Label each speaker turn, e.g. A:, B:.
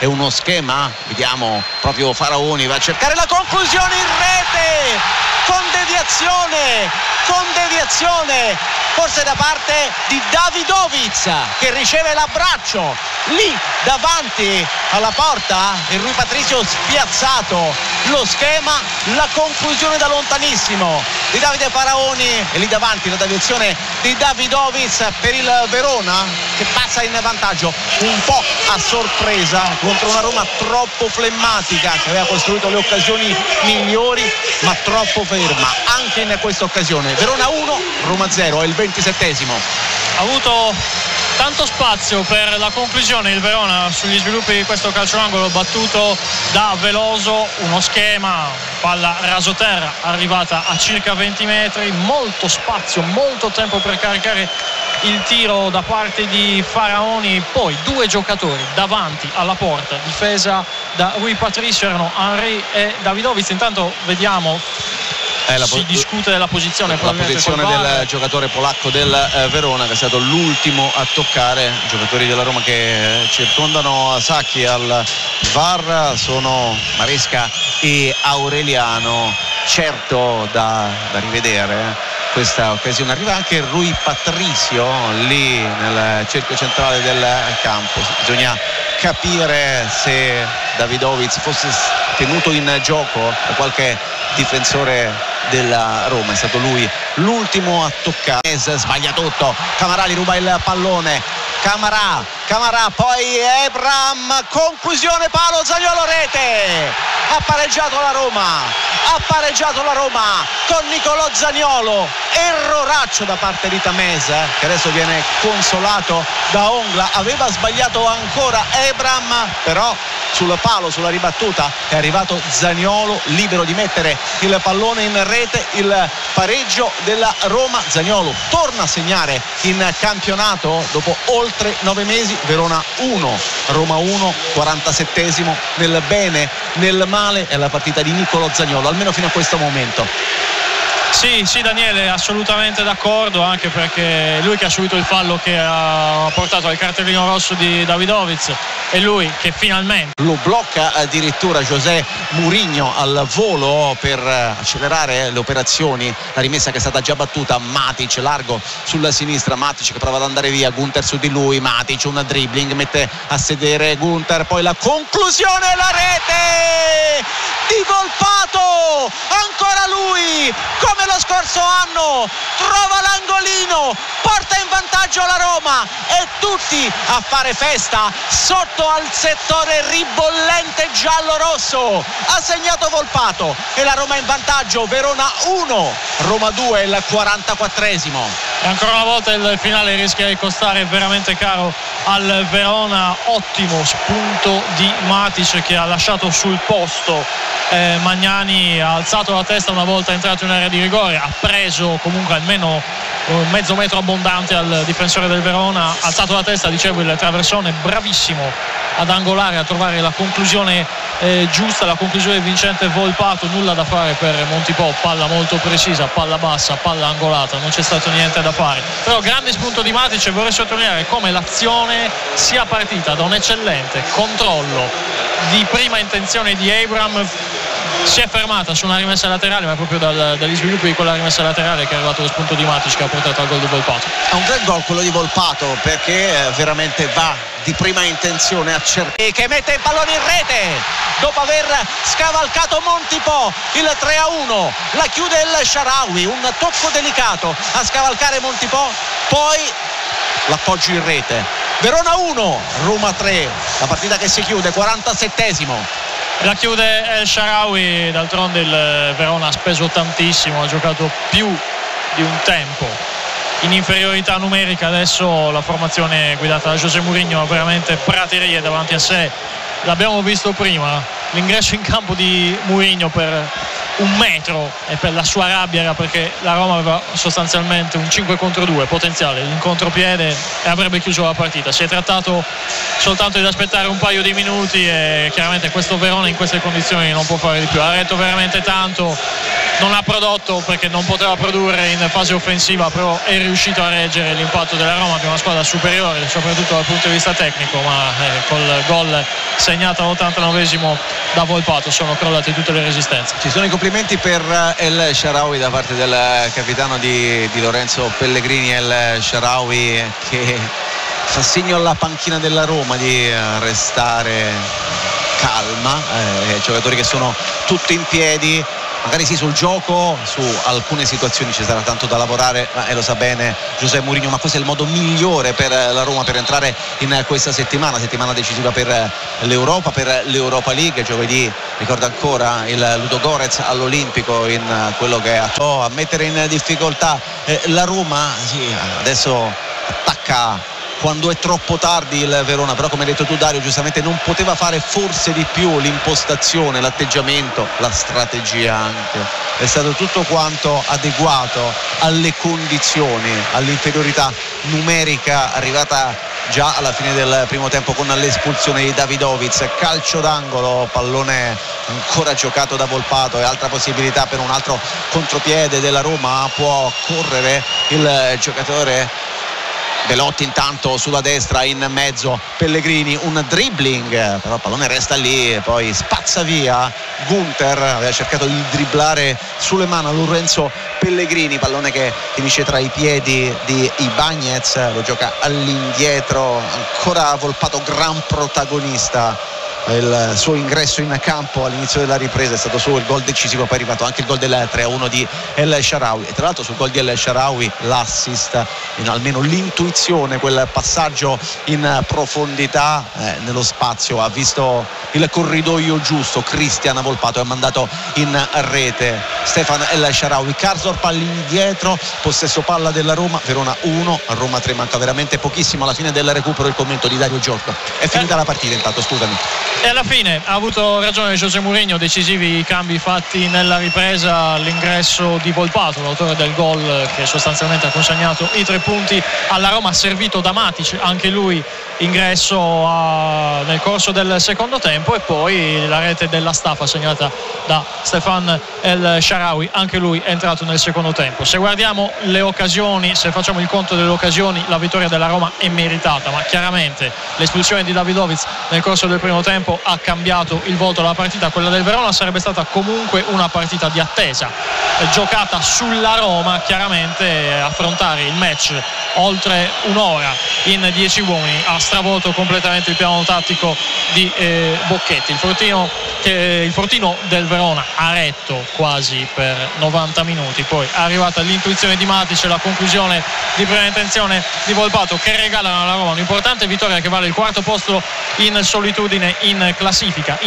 A: è uno schema? Vediamo proprio Faraoni va a cercare la conclusione in rete! Con deviazione con deviazione forse da parte di Davidovic che riceve l'abbraccio lì davanti alla porta e Rui Patrizio spiazzato. Lo schema la conclusione da lontanissimo di Davide Faraoni e lì davanti la deviazione di Davidovic per il Verona che passa in vantaggio un po' a sorpresa contro una Roma troppo flemmatica che aveva costruito le occasioni migliori ma troppo ferma anche in questa occasione. Verona 1 Roma 0 è il 27esimo
B: ha avuto tanto spazio per la conclusione il Verona sugli sviluppi di questo calcio angolo battuto da Veloso uno schema palla rasoterra arrivata a circa 20 metri molto spazio molto tempo per caricare il tiro da parte di Faraoni poi due giocatori davanti alla porta difesa da Rui Patricio erano Henry e Davidovic. Intanto vediamo
A: Eh,
B: si
A: po-
B: discute della posizione
A: la posizione
B: VAR.
A: del giocatore polacco del eh, Verona che è stato l'ultimo a toccare. I giocatori della Roma che eh, circondano Sacchi al VAR sono Maresca e Aureliano. Certo da, da rivedere eh, questa occasione. Arriva anche Rui Patricio lì nel cerchio centrale del campo. Bisogna capire se Davidovic fosse tenuto in gioco da qualche difensore della Roma. È stato lui l'ultimo a toccare. Sbaglia tutto. Camarà ruba il pallone. Camarà Camarà poi Ebram. Conclusione palo Zagnolo rete ha pareggiato la Roma. Ha pareggiato la Roma con Nicolò Zagnolo erroraccio da parte di Tamese eh, che adesso viene consolato da Ongla. Aveva sbagliato ancora Ebram però sul palo, sulla ribattuta è arrivato Zagnolo libero di mettere il pallone in rete il pareggio della Roma. Zagnolo torna a segnare in campionato dopo oltre nove mesi. Verona 1 Roma 1 47esimo nel bene nel male. È la partita di Nicolo Zagnolo almeno fino a questo momento
B: Sì, sì Daniele, assolutamente d'accordo, anche perché lui che ha subito il fallo che ha portato al cartellino rosso di Davidovic e lui che finalmente
A: lo blocca addirittura José Murigno al volo per accelerare le operazioni. La rimessa che è stata già battuta Matic largo sulla sinistra Matic che prova ad andare via Gunter su di lui Matic un dribbling mette a sedere Gunter poi la conclusione la rete di Volpato! Ancora lui come lo scorso anno trova l'angolino porta in vantaggio la Roma e tutti a fare festa sotto al settore ribollente giallo-rosso. Ha segnato Volpato e la Roma in vantaggio Verona 1 Roma 2 il 44esimo
B: e ancora una volta il finale rischia di costare veramente caro al Verona ottimo spunto di Matic che ha lasciato sul posto eh, Magnani ha alzato la testa una volta entrato in area di rigore ha preso comunque almeno un mezzo metro abbondante al difensore del Verona ha alzato la testa dicevo il traversone bravissimo ad angolare a trovare la conclusione eh, giusta la conclusione vincente Volpato nulla da fare per Montipò palla molto precisa palla bassa palla angolata non c'è stato niente da fare. Però grande spunto di Matic e vorrei sottolineare come l'azione sia partita da un eccellente controllo di prima intenzione di Abram si è fermata su una rimessa laterale ma proprio dal- dagli sviluppi di quella rimessa laterale che è arrivato lo spunto di Matic che ha portato al gol di Volpato.
A: È un gran gol quello di Volpato perché eh, veramente va di prima intenzione a cercare e che mette il pallone in rete dopo aver scavalcato Montipò il 3 a 1 la chiude il Sharawi un tocco delicato a scavalcare Montipò poi l'appoggio in rete. Verona 1 Roma 3 la partita che si chiude 47esimo
B: La chiude El Sharawi, d'altronde il Verona ha speso tantissimo, ha giocato più di un tempo in inferiorità numerica, adesso la formazione guidata da José Mourinho ha veramente praterie davanti a sé, l'abbiamo visto prima, l'ingresso in campo di Mourinho per un metro e per la sua rabbia era perché la Roma aveva sostanzialmente un 5 contro 2 potenziale in contropiede e avrebbe chiuso la partita. Si è trattato soltanto di aspettare un paio di minuti e chiaramente questo Verona in queste condizioni non può fare di più. Ha retto veramente tanto non ha prodotto perché non poteva produrre in fase offensiva però è riuscito a reggere l'impatto della Roma che è una squadra superiore soprattutto dal punto di vista tecnico ma eh, col gol segnato all'89esimo da Volpato sono crollate tutte le resistenze.
A: Ci sono i complimenti per eh, El Sharawi da parte del capitano di, di Lorenzo Pellegrini. El Sharawi che fa segno alla panchina della Roma di eh, restare calma eh, giocatori che sono tutti in piedi magari sì sul gioco, su alcune situazioni ci sarà tanto da lavorare e lo sa bene Giuseppe Mourinho, ma questo è il modo migliore per la Roma per entrare in questa settimana, settimana decisiva per l'Europa, per l'Europa League, giovedì ricordo ancora il Ludo Gorez all'Olimpico in quello che ha a mettere in difficoltà eh, la Roma, sì, adesso attacca quando è troppo tardi il Verona però come hai detto tu Dario giustamente non poteva fare forse di più l'impostazione l'atteggiamento la strategia anche. È stato tutto quanto adeguato alle condizioni all'inferiorità numerica arrivata già alla fine del primo tempo con l'espulsione di Davidovic. Calcio d'angolo pallone ancora giocato da Volpato e altra possibilità per un altro contropiede della Roma può correre il giocatore Belotti intanto sulla destra in mezzo Pellegrini un dribbling però il pallone resta lì e poi spazza via Gunther aveva cercato di dribblare sulle mani Lorenzo Pellegrini pallone che finisce tra i piedi di Ibagnez lo gioca all'indietro ancora Volpato gran protagonista il suo ingresso in campo all'inizio della ripresa è stato solo il gol decisivo poi è arrivato anche il gol del 3-1 di El Sharawi. E tra l'altro sul gol di El Sharawi l'assist almeno l'intuizione quel passaggio in profondità eh, nello spazio. Ha visto il corridoio giusto. Cristian Volpato è mandato in rete. Stefan El Sharawi Karsdorp all'indietro possesso palla della Roma Verona 1 a Roma 3 manca veramente pochissimo. Alla fine del recupero il commento di Dario Giorgio. È finita la partita intanto scusami.
B: E alla fine ha avuto ragione José Mourinho, decisivi i cambi fatti nella ripresa, l'ingresso di Volpato, l'autore del gol che sostanzialmente ha consegnato i tre punti alla Roma, servito da Matic, anche lui ingresso a, nel corso del secondo tempo e poi la rete della staffa segnata da Stefan El Sharawi, anche lui è entrato nel secondo tempo. Se guardiamo le occasioni, se facciamo il conto delle occasioni, la vittoria della Roma è meritata, ma chiaramente l'espulsione di Davidovic nel corso del primo tempo ha cambiato il voto della partita, quella del Verona sarebbe stata comunque una partita di attesa, giocata sulla Roma, chiaramente affrontare il match oltre un'ora in 10 uomini ha stravolto completamente il piano tattico di eh, Bocchetti. Il Fortino, che, il Fortino del Verona ha retto quasi per 90 minuti, poi è arrivata l'intuizione di Matic, la conclusione di prima intenzione di Volpato che regalano alla Roma un'importante vittoria che vale il quarto posto in solitudine in classifica.